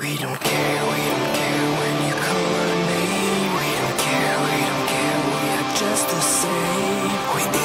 We don't care, we don't care when you call our name. We don't care, we don't care, we are just the same. We